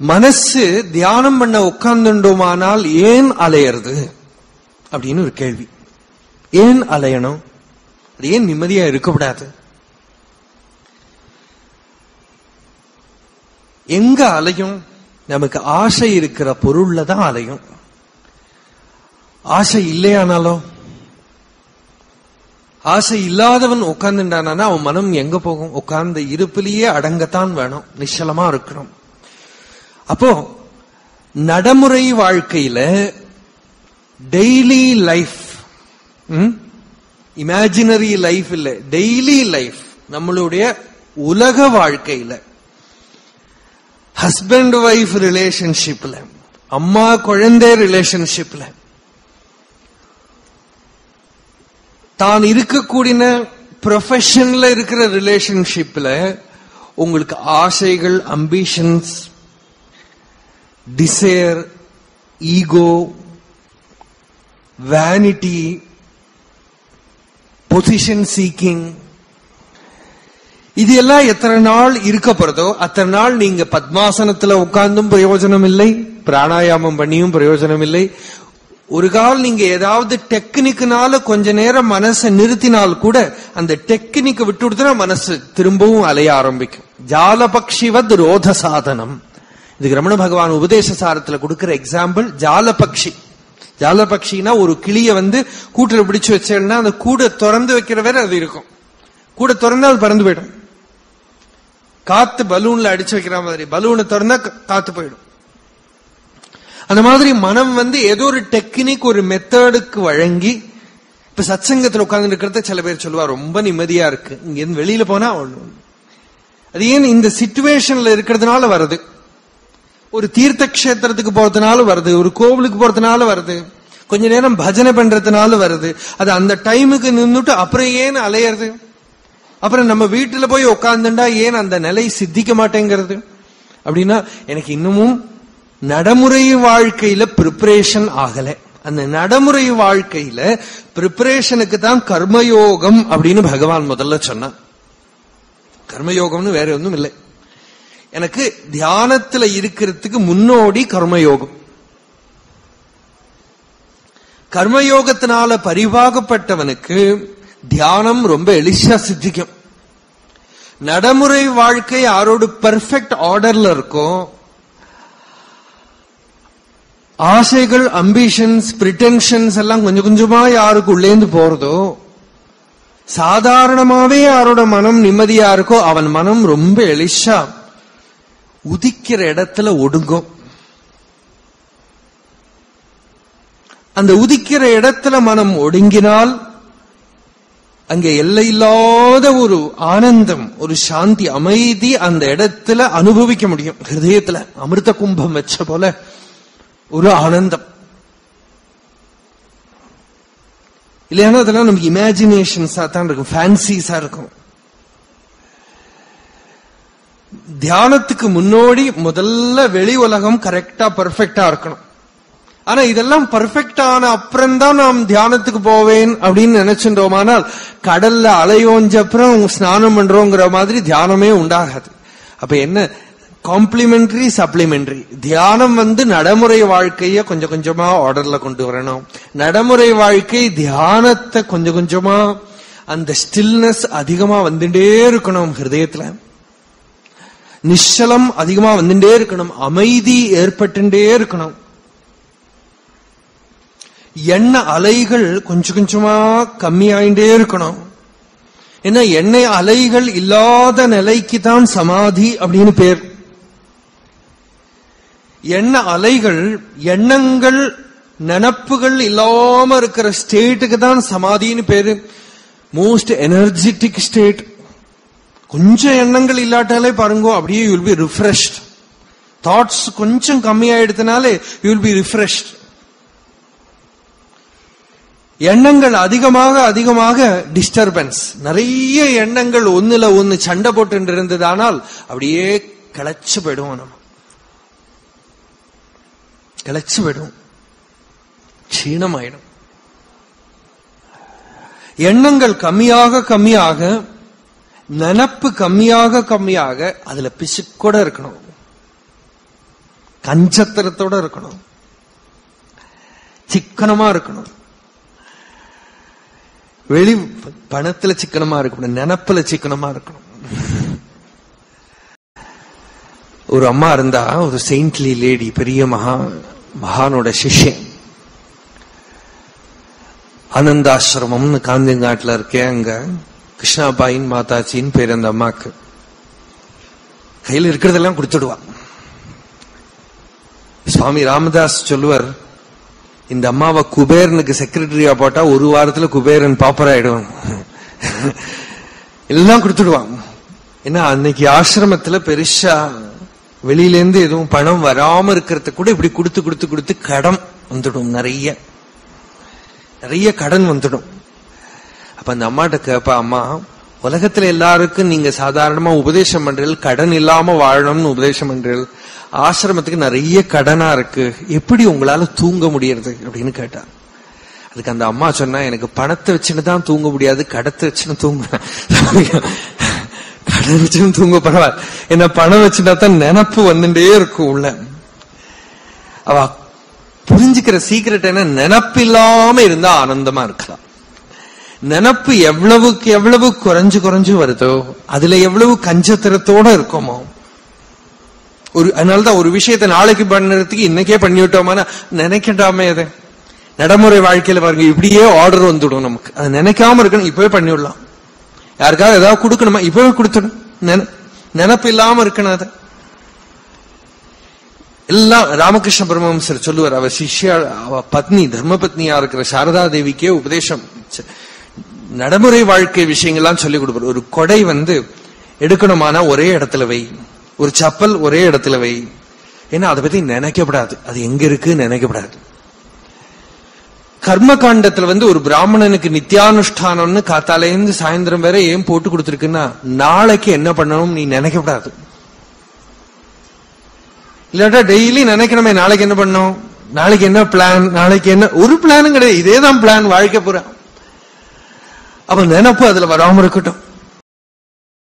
மனசு தியானம் பண்ண உட்கார்ந்துட்டோமானால் ஏன் அலையிறது? அப்படின்னு ஒரு கேள்வி. ஏன் அலையணும்? அது ஏன் நிம்மதியா இருக்கக்கூடாது? எங்க அலையும்? நமக்கு ஆசை இருக்கிற பொருள்ல தான் அலையும். ஆசை இல்லையானாலும் ஆசை இல்லாதவன் உட்கார்ந்துட்டானா அவன் மனம் எங்க போகும்? உட்கார்ந்த இருப்பிலேயே அடங்கத்தான் வேணும். நிச்சலமா இருக்கணும் அப்போ நடைமுறை வாழ்க்கையில டெய்லி லைஃப் இமேஜினரி லைஃப் இல்ல டெய்லி லைஃப் நம்மளுடைய உலக வாழ்க்கையில ஹஸ்பண்ட் ஒய்ஃப் ரிலேஷன்ஷிப்ல அம்மா குழந்தை ரிலேஷன்ஷிப்ல தான் இருக்கக்கூடிய ப்ரொஃபஷன்ல இருக்கிற ரிலேஷன்ஷிப்ல உங்களுக்கு ஆசைகள் ambitions desire ego vanity position seeking இது எல்லாம் எத்தனை நாள் இருக்க போறதோ அத்தனை நாள் நீங்க பத்மாசனத்துல உட்கார்ந்தும் பிரயோஜனம் இல்லை பிராணாயாமம் பண்ணியும் பிரயோஜனம் இல்லை ஒரு கால் நீங்க ஏதாவது டெக்னிக்னால கொஞ்ச நேரம் மனசை நிறுத்தினால் கூட அந்த டெக்னிக் விட்டு கொடுத்தா மனசு திரும்பவும் அலைய ஆரம்பிக்கும். ஜாலபக்ஷிவத் ரோத சாதனம் இதுக்கு ரமண பகவான் உபதேச சாரத்துல கொடுக்கிற எக்ஸாம்பிள் ஜாலபக்ஷி ஜாலபக்ஷினா ஒரு கிளிய வந்து கூட்டுல பிடிச்சு வச்சேன்னா அந்த கூடை திறந்து வைக்கிற வரை அது இருக்கும். கூட திறந்தா அது பறந்து போயிடும். காத்து பலூன்ல அடிச்சு வைக்கிற மாதிரி. பலூனை திறந்தா காத்து போயிடும். அந்த மாதிரி மனம் வந்து ஏதோ ஒரு டெக்னிக் ஒரு மெத்தடுக்கு வழங்கி இப்ப சத்சங்கத்துல உட்கார்ந்து இருக்கிறத சில பேர் சொல்லுவா ரொம்ப நிம்மதியா இருக்கு. இங்க இருந்து வெளியில போனா ஒண்ணு அது ஏன் இந்த சிச்சுவேஷன்ல இருக்கிறதுனால வருது? ஒரு தீர்த்த கஷேத்திரத்துக்கு போறதுனால வருது ஒரு கோவிலுக்கு போறதுனால வருது கொஞ்ச நேரம் பஜனை பண்றதுனால வருது. அது அந்த டைமுக்கு நின்றுட்டு அப்புறம் ஏன் அலையிறது? அப்புறம் நம்ம வீட்டுல போய் உட்காந்துண்டா ஏன் அந்த நிலை சித்திக்க மாட்டேங்கிறது? அப்படின்னா எனக்கு இன்னமும் நடைமுறை வாழ்க்கையில ப்ரிப்பரேஷன் ஆகல. அந்த நடைமுறை வாழ்க்கையில ப்ரிப்பரேஷனுக்கு தான் கர்மயோகம் அப்படின்னு பகவான் முதல்ல சொன்னான் கர்மயோகம்னு வேற ஒன்றும் இல்லை எனக்கு தியானத்துல இருக்கிறதுக்கு முன்னோடி கர்மயோகம். கர்மயோகத்தினால பரிவாகப்பட்டவனுக்கு தியானம் ரொம்ப எளிசா சித்திக்கும். நடைமுறை வாழ்க்கை யாரோட பெர்ஃபெக்ட் ஆர்டர்ல இருக்கோ ஆசைகள் அம்பிஷன்ஸ் பிரிட்டன்ஷன்ஸ் எல்லாம் கொஞ்சம் கொஞ்சமா யாருக்கு உள்ளேந்து போறதோ சாதாரணமாவே யாரோட மனம் நிம்மதியா இருக்கோ அவன் மனம் ரொம்ப எளிஷா உதிக்கிற இடத்துல ஒடுங்கும். அந்த உதிக்கிற இடத்துல மனம் ஒடுங்கினால் அங்கே எல்லையில்லாத ஒரு ஆனந்தம் ஒரு சாந்தி அமைதி அந்த இடத்துல அனுபவிக்க முடியும். ஹிருதயத்துல அமிர்த கும்பம் வச்ச போல ஒரு ஆனந்தம். இல்லையானா அதெல்லாம் நமக்கு இமேஜினேஷன்ஸா தான் இருக்கும் ஃபேன்சிஸா இருக்கும். தியானத்துக்கு முன்னோடி முதல்ல வெளி உலகம் கரெக்டா பர்ஃபெக்டா இருக்கணும். ஆனா இதெல்லாம் பர்ஃபெக்ட் ஆன அப்புறம் தான் நாம் தியானத்துக்கு போவேன் அப்படின்னு நினைச்சுட்டோமானால் கடல்ல அலையோஞ்ச அப்புறம் ஸ்நானம் பண்றோங்கிற மாதிரி தியானமே உண்டாகாது. அப்ப என்ன? காம்ப்ளிமெண்டரி சப்ளிமெண்டரி தியானம் வந்து நடைமுறை வாழ்க்கைய கொஞ்சம் கொஞ்சமா ஆர்டர்ல கொண்டு வரணும். நடைமுறை வாழ்க்கை தியானத்தை கொஞ்சம் கொஞ்சமா அந்த ஸ்டில்னஸ் அதிகமா வந்துட்டே இருக்கணும் ஹிருதயத்துல. நிச்சலம் அதிகமா வந்துட்டே இருக்கணும். அமைதி ஏற்பட்டுட்டே இருக்கணும். எண்ண அலைகள் கொஞ்சம் கொஞ்சமா கம்மியாயிட்டே இருக்கணும். ஏன்னா எண்ணெய் அலைகள் இல்லாத நிலைக்கு தான் சமாதி அப்படின்னு பேர். எண்ண அலைகள் எண்ணங்கள் நினப்புகள் இல்லாம இருக்கிற ஸ்டேட்டுக்கு தான் சமாதின்னு பேரு. மோஸ்ட் எனர்ஜெட்டிக் ஸ்டேட் கொஞ்சம் எண்ணங்கள் இல்லாட்டாலே பாருங்கோ அப்படியே யூல் பி ரிஃப்ரெஷ்ட் தாட்ஸ் கொஞ்சம் கம்மியாயிடுதுனாலே யூல் பி ரிஃப்ரெஷ்ட் எண்ணங்கள் அதிகமாக அதிகமாக டிஸ்டர்பன்ஸ் நிறைய எண்ணங்கள் ஒன்னுல ஒன்னு சண்டை போட்டு இருந்ததானால் அப்படியே கிளச்சு போயிடுவோம் நம்ம. கிளச்சு போயிடுவோம். க்ஷீணமாயிடும். எண்ணங்கள் கம்மியாக கம்மியாக நினப்பு கம்மியாக கம்மியாக அதுல பிசுக்கூட இருக்கணும். கஞ்சத்திரத்தோட இருக்கணும். சிக்கனமா இருக்கணும். வெளி பணத்துல சிக்கனமா இருக்கணும். நினப்புல சிக்கனமா இருக்கணும். ஒரு அம்மா இருந்தா ஒரு செயின்ட்லி லேடி பெரிய மகா மகானோட சிஷ்யன். ஆனந்தாசிரமம்னு காந்திங்காட்டுல இருக்கேன் அங்க. கிருஷ்ணாபாயின் மாதாச்சின்னு பேர் அந்த அம்மாக்கு. கையில் இருக்கிறதெல்லாம் கொடுத்துடுவா. சுவாமி ராமதாஸ் சொல்லுவர் இந்த அம்மாவை குபேரனுக்கு செக்ரட்டரியா போட்டா ஒரு வாரத்துல குபேரன் பாப்பர் ஆயிடுவான். எல்லாம் கொடுத்துடுவான். ஏன்னா அன்னைக்கு ஆசிரமத்துல பெருசா வெளியில இருந்து எதுவும் பணம் வராம இருக்கிறத கூட இப்படி கொடுத்து கொடுத்து கொடுத்து கடன் வந்துடும் நிறைய. நிறைய கடன் வந்துடும். அப்ப அந்த அம்மாட்ட கேப்பா அம்மா உலகத்துல எல்லாருக்கும் நீங்க சாதாரணமா உபதேசம் பண்றீர்கள் கடன் இல்லாம வாழணும்னு உபதேசம் பண்றீர்கள். ஆசிரமத்துக்கு நிறைய கடனா இருக்கு. எப்படி உங்களால தூங்க முடியறது? அப்படின்னு கேட்டா. அதுக்கு அந்த அம்மா சொன்னா எனக்கு பணத்தை வச்சுன்னு தான் தூங்க முடியாது கடத்தை வச்சுன்னு தூங்குறேன் கடன் வச்சுன்னு தூங்க பரவாயில்ல. என்ன பணம் வச்சுட்டா தான் நினப்பு வந்துட்டே இருக்கும் உள்ள. அவ புரிஞ்சுக்கிற சீக்கிரட் என்ன? நினப்பு இல்லாம இருந்தா ஆனந்தமா இருக்கலாம். நினப்பு எவ்வளவுக்கு எவ்வளவு குறைஞ்சு குறைஞ்சு வருதோ அதுல எவ்வளவு கஞ்சத்திரத்தோட இருக்கோமோ. ஒரு அதனாலதான் ஒரு விஷயத்தை நாளைக்கு பண்ணுறதுக்கு இன்னைக்கே பண்ணிவிட்டோமான நினைக்கட்டாமே அதை. நடைமுறை வாழ்க்கையில பாருங்க இப்படியே ஆர்டர் வந்துடும் நமக்கு. அதை நினைக்காம இருக்கணும் இப்பவே பண்ணிவிடலாம். யாருக்காவது ஏதாவது கொடுக்கணுமா இப்பவே கொடுத்துடும். நினப்பு இல்லாம இருக்கணும் அதை. எல்லாம் ராமகிருஷ்ண பரமஹம்சர் சொல்லுவார் அவ சிஷ்யா அவ பத்னி தர்ம பத்னியா இருக்கிற சாரதா தேவிக்கே உபதேசம். நடைமுறை வாழ்க்கை விஷயங்கள்லாம் சொல்லிக் கொடுப்பார். ஒரு கொடை வந்து எடுக்கணுமானா ஒரே இடத்துல வை. ஒரு சப்பல் ஒரே இடத்துல வை. ஏன்னா அதை பத்தி நினைக்கப்படாது. அது எங்க இருக்கு நினைக்கப்படாது. கர்ம காண்டத்துல வந்து ஒரு பிராமணனுக்கு நித்தியானுஷ்டானம்னு காத்தாலேருந்து சாயந்தரம் வரை ஏன் போட்டு கொடுத்துருக்குன்னா நாளைக்கு என்ன பண்ணணும் நீ நினைக்கப்படாது. இல்லாட்டா டெய்லி நினைக்கணுமே நாளைக்கு என்ன பண்ணணும்? நாளைக்கு என்ன பிளான் நாளைக்கு என்ன? ஒரு பிளானும் கிடையாது. இதே தான் பிளான் வாழ்க்கை பூரா. அவன் நினைப்பு அதுல வராம இருக்கட்டும்.